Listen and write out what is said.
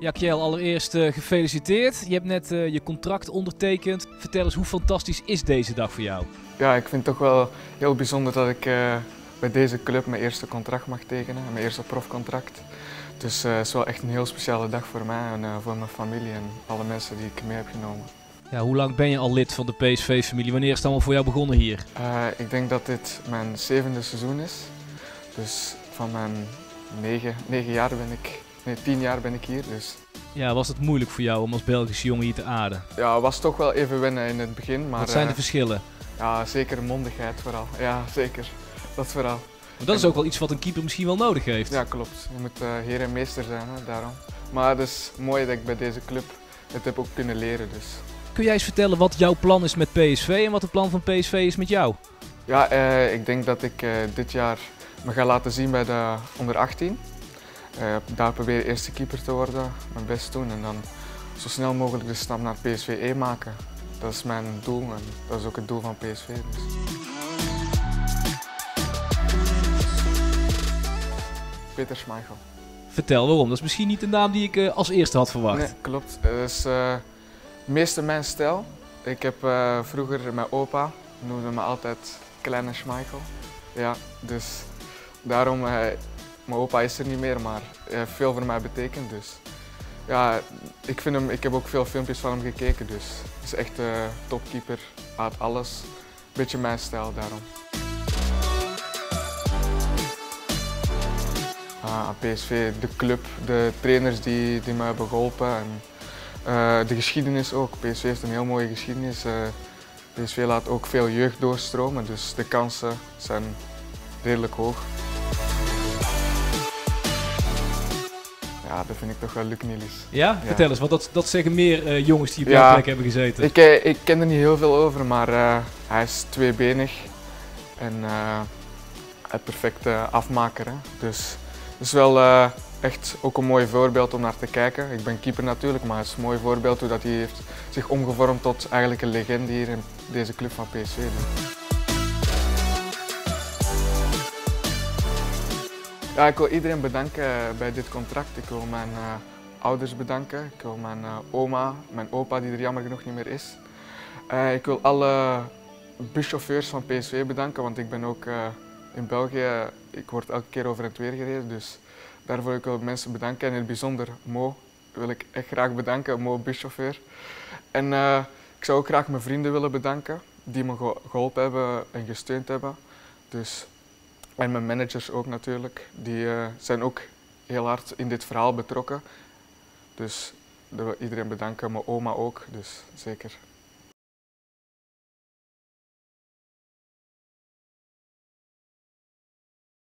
Ja, Kjell, allereerst eh, gefeliciteerd. Je hebt net eh, je contract ondertekend. Vertel eens, hoe fantastisch is deze dag voor jou? Ja, ik vind het toch wel heel bijzonder dat ik eh, bij deze club mijn eerste contract mag tekenen, mijn eerste profcontract. Dus het is wel echt een heel speciale dag voor mij en voor mijn familie en alle mensen die ik mee heb genomen. Ja, hoe lang ben je al lid van de PSV-familie? Wanneer is het allemaal voor jou begonnen hier? Ik denk dat dit mijn zevende seizoen is. Dus van mijn negen, negen jaar ben ik, nee tien jaar ben ik hier. Dus Ja, was het moeilijk voor jou om als Belgische jongen hier te aarden? ja, het was toch wel even wennen in het begin. Maar Wat zijn de eh, verschillen? ja, zeker mondigheid vooral. Ja, zeker. Dat vooral. Want dat is ook wel iets wat een keeper misschien wel nodig heeft. Ja, klopt. Je moet eh, heer en meester zijn, hè, daarom. Maar het is mooi dat ik bij deze club het heb ook kunnen leren. Dus. Kun jij eens vertellen wat jouw plan is met PSV en wat het plan van PSV is met jou? Ja, eh, ik denk dat ik dit jaar me ga laten zien bij de onder 18. Eh, daar probeer ik eerste keeper te worden, mijn best doen en dan zo snel mogelijk de stap naar PSV 1 maken. Dat is mijn doel en dat is ook het doel van PSV. Dus. Peter Schmeichel. Vertel waarom. Dat is misschien niet de naam die ik eh, als eerste had verwacht. Nee, klopt. Het is eh meeste mijn stijl. Ik heb vroeger mijn opa, noemde me altijd Kleine Schmeichel. Ja, dus daarom, mijn opa is er niet meer, maar hij heeft veel voor mij betekend. Dus ja, ik, vind hem, ik heb ook veel filmpjes van hem gekeken, dus het is echt een topkeeper, uit alles. Beetje mijn stijl daarom. Ah, aan PSV, de club, de trainers die, die me hebben geholpen en eh, de geschiedenis ook. PSV heeft een heel mooie geschiedenis. Eh, PSV laat ook veel jeugd doorstromen, dus de kansen zijn redelijk hoog. Ja, dat vind ik toch wel Luc Nielis. Ja? Vertel eens, want dat, dat zeggen meer eh, jongens die op Ja. jouw plek hebben gezeten. Ik, eh, ik ken er niet heel veel over, maar eh, hij is tweebenig en eh een perfecte afmaker. Hè. Dus het is wel echt ook een mooi voorbeeld om naar te kijken. Ik ben keeper natuurlijk, maar het is een mooi voorbeeld hoe dat hij heeft zich omgevormd tot eigenlijk een legende hier in deze club van PSV. Ja, ik wil iedereen bedanken eh, bij dit contract. Ik wil mijn eh, ouders bedanken. Ik wil mijn eh, oma, mijn opa die er jammer genoeg niet meer is. Ik wil alle buschauffeurs van PSV bedanken, want ik ben ook in België, ik word elke keer over het weer gereden. Dus daarvoor wil ik mensen bedanken. En in het bijzonder Mo wil ik echt graag bedanken, Mo buschauffeur. En ik zou ook graag mijn vrienden willen bedanken, die me ge- geholpen hebben en gesteund hebben. Dus, en mijn managers ook natuurlijk, die eh, zijn ook heel hard in dit verhaal betrokken. Dus iedereen bedanken, mijn oma ook, dus zeker.